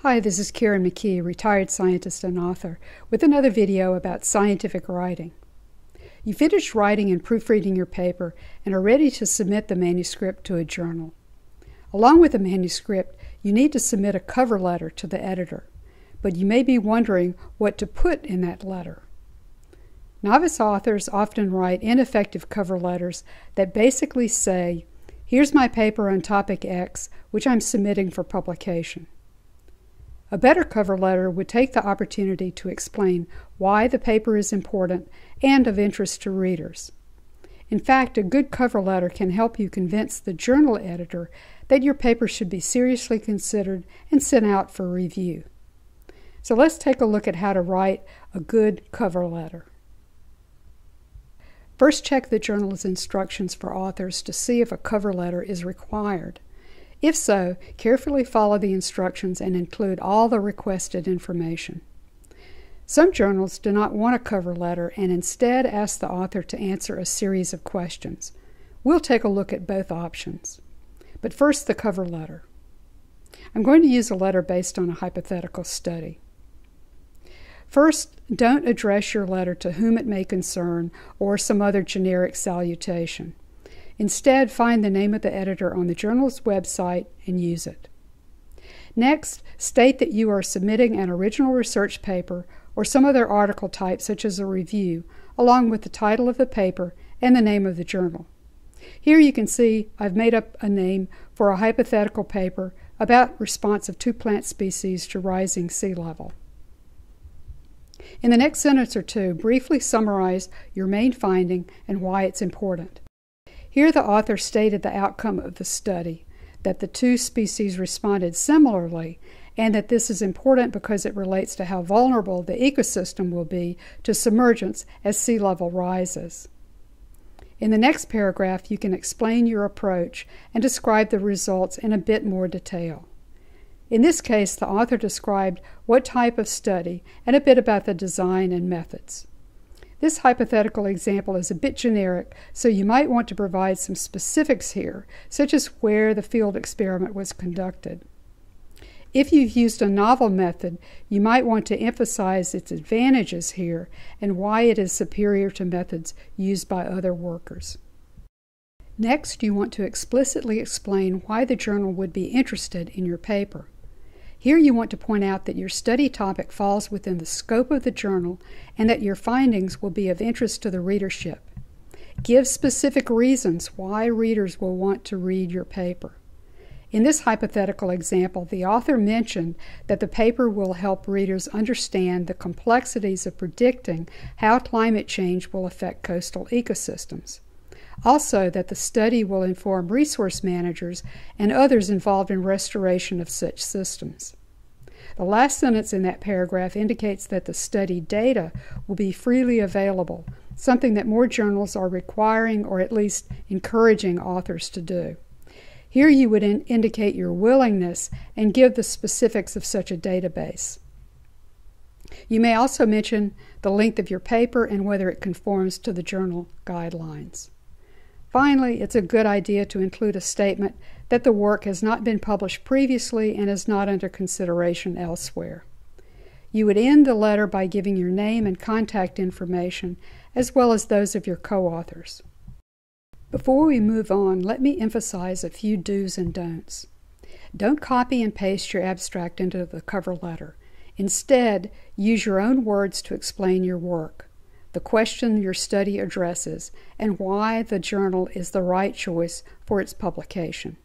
Hi, this is Karen McKee, retired scientist and author, with another video about scientific writing. You finished writing and proofreading your paper and are ready to submit the manuscript to a journal. Along with the manuscript, you need to submit a cover letter to the editor, but you may be wondering what to put in that letter. Novice authors often write ineffective cover letters that basically say, Here's my paper on topic X, which I'm submitting for publication. A better cover letter would take the opportunity to explain why the paper is important and of interest to readers. In fact, a good cover letter can help you convince the journal editor that your paper should be seriously considered and sent out for review. So let's take a look at how to write a good cover letter. First, check the journal's instructions for authors to see if a cover letter is required. If so, carefully follow the instructions and include all the requested information. Some journals do not want a cover letter and instead ask the author to answer a series of questions. We'll take a look at both options. But first, the cover letter. I'm going to use a letter based on a hypothetical study. First, don't address your letter to whom it may concern or some other generic salutation. Instead, find the name of the editor on the journal's website and use it. Next, state that you are submitting an original research paper or some other article type, such as a review, along with the title of the paper and the name of the journal. Here you can see I've made up a name for a hypothetical paper about response of two plant species to rising sea level. In the next sentence or two, briefly summarize your main finding and why it's important. Here, the author stated the outcome of the study that the two species responded similarly, and that this is important because it relates to how vulnerable the ecosystem will be to submergence as sea level rises. In the next paragraph, you can explain your approach and describe the results in a bit more detail. In this case, the author described what type of study and a bit about the design and methods. This hypothetical example is a bit generic, so you might want to provide some specifics here, such as where the field experiment was conducted. If you've used a novel method, you might want to emphasize its advantages here and why it is superior to methods used by other workers. Next, you want to explicitly explain why the journal would be interested in your paper. Here you want to point out that your study topic falls within the scope of the journal and that your findings will be of interest to the readership. Give specific reasons why readers will want to read your paper. In this hypothetical example, the author mentioned that the paper will help readers understand the complexities of predicting how climate change will affect coastal ecosystems. Also, that the study will inform resource managers and others involved in restoration of such systems. The last sentence in that paragraph indicates that the study data will be freely available, something that more journals are requiring or at least encouraging authors to do. Here you would in indicate your willingness and give the specifics of such a database. You may also mention the length of your paper and whether it conforms to the journal guidelines. Finally, it's a good idea to include a statement that the work has not been published previously and is not under consideration elsewhere. You would end the letter by giving your name and contact information, as well as those of your co authors. Before we move on, let me emphasize a few do's and don'ts. Don't copy and paste your abstract into the cover letter. Instead, use your own words to explain your work the question your study addresses, and why the journal is the right choice for its publication.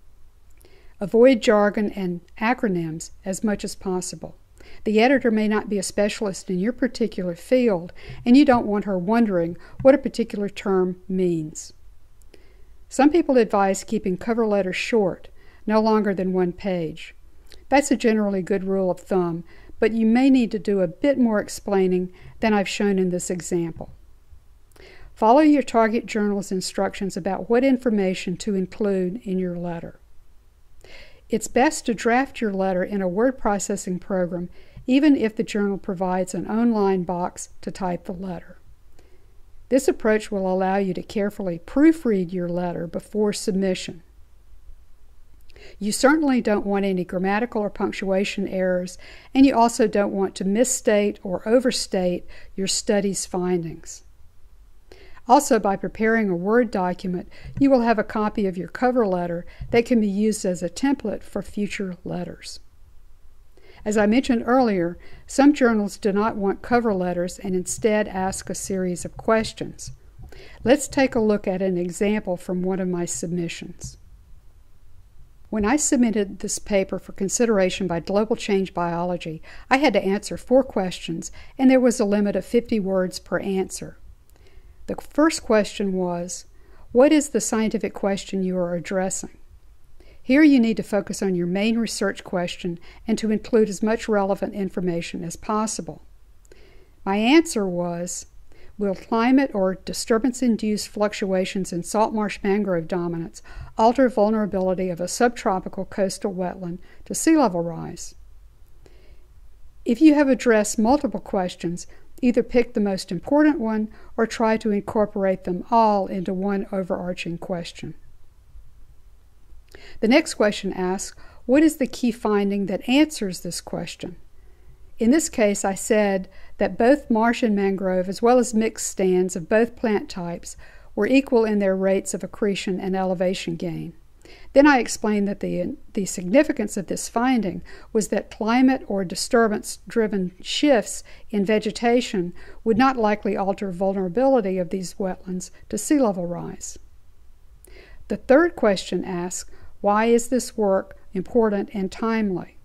Avoid jargon and acronyms as much as possible. The editor may not be a specialist in your particular field, and you don't want her wondering what a particular term means. Some people advise keeping cover letters short, no longer than one page. That's a generally good rule of thumb, but you may need to do a bit more explaining than I've shown in this example. Follow your target journal's instructions about what information to include in your letter. It's best to draft your letter in a word processing program, even if the journal provides an online box to type the letter. This approach will allow you to carefully proofread your letter before submission. You certainly don't want any grammatical or punctuation errors, and you also don't want to misstate or overstate your study's findings. Also, by preparing a Word document, you will have a copy of your cover letter that can be used as a template for future letters. As I mentioned earlier, some journals do not want cover letters and instead ask a series of questions. Let's take a look at an example from one of my submissions. When I submitted this paper for consideration by Global Change Biology, I had to answer four questions, and there was a limit of 50 words per answer. The first question was What is the scientific question you are addressing? Here you need to focus on your main research question and to include as much relevant information as possible. My answer was Will climate or disturbance induced fluctuations in salt marsh mangrove dominance alter vulnerability of a subtropical coastal wetland to sea level rise? If you have addressed multiple questions, either pick the most important one or try to incorporate them all into one overarching question. The next question asks, What is the key finding that answers this question? In this case, I said that both marsh and mangrove, as well as mixed stands of both plant types, were equal in their rates of accretion and elevation gain. Then I explained that the, the significance of this finding was that climate or disturbance driven shifts in vegetation would not likely alter vulnerability of these wetlands to sea level rise. The third question asks why is this work important and timely?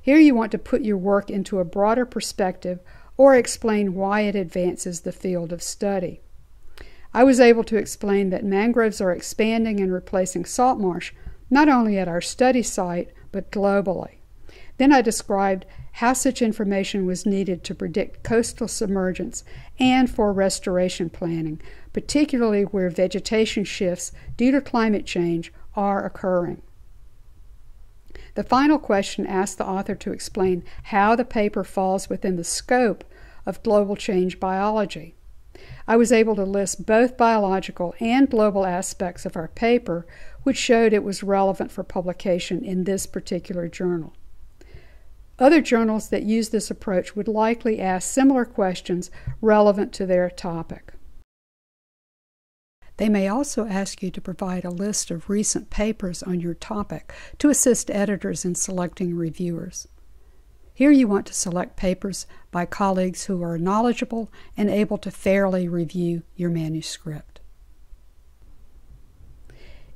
Here you want to put your work into a broader perspective or explain why it advances the field of study. I was able to explain that mangroves are expanding and replacing salt marsh not only at our study site but globally. Then I described how such information was needed to predict coastal submergence and for restoration planning, particularly where vegetation shifts due to climate change are occurring. The final question asks the author to explain how the paper falls within the scope of global change biology. I was able to list both biological and global aspects of our paper, which showed it was relevant for publication in this particular journal. Other journals that use this approach would likely ask similar questions relevant to their topic. They may also ask you to provide a list of recent papers on your topic to assist editors in selecting reviewers. Here you want to select papers by colleagues who are knowledgeable and able to fairly review your manuscript.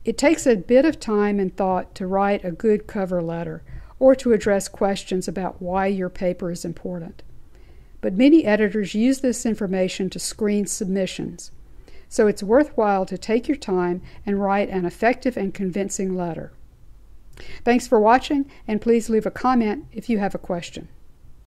It takes a bit of time and thought to write a good cover letter or to address questions about why your paper is important. But many editors use this information to screen submissions so it's worthwhile to take your time and write an effective and convincing letter. Thanks for watching, and please leave a comment if you have a question.